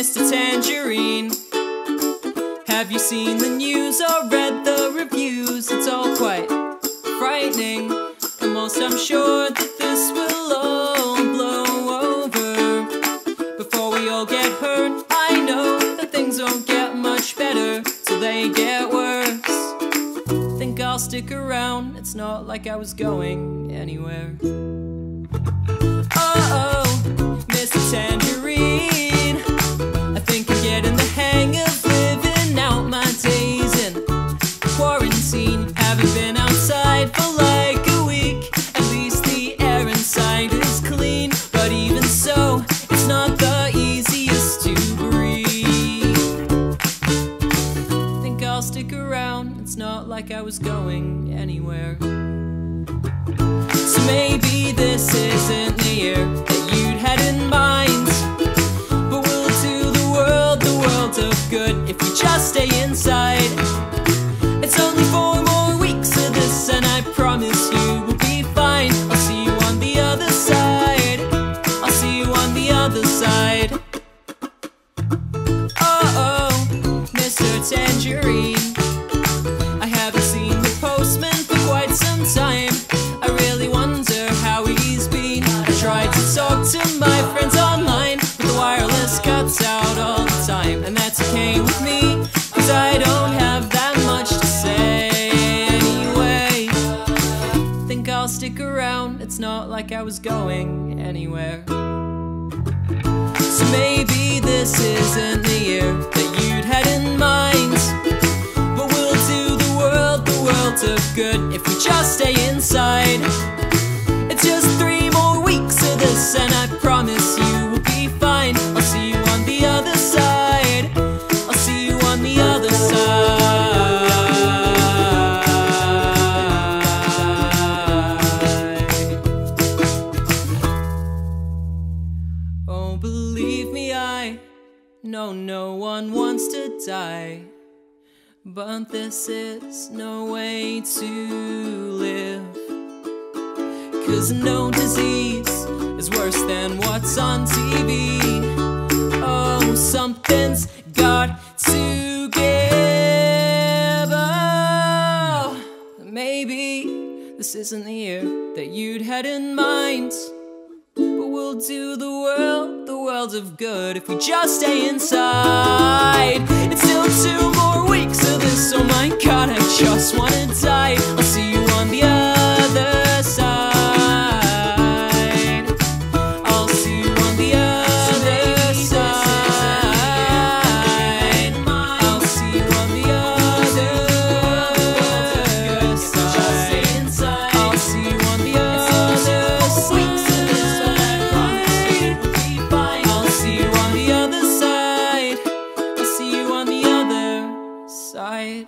Mr. Tangerine. Have you seen the news or read the reviews? It's all quite frightening. And most I'm sure that this will all blow over before we all get hurt. I know that things won't get much better till they get worse. Think I'll stick around. It's not like I was going anywhere. Like I was going anywhere. So maybe this isn't the year that you'd had in mind. But we'll do the world the world of good if we just stay inside. It's only four more weeks of this, and I promise it's not like I was going anywhere. So maybe this isn't the year that you'd had in mind. Know no one wants to die. But this is no way to live. Cause no disease is worse than what's on TV. Oh, something's got to give. Oh, maybe this isn't the year that you'd had in mind. But we'll do the world, worlds of good if we just stay inside. It's still two more weeks of this, oh my god, I just wanna. right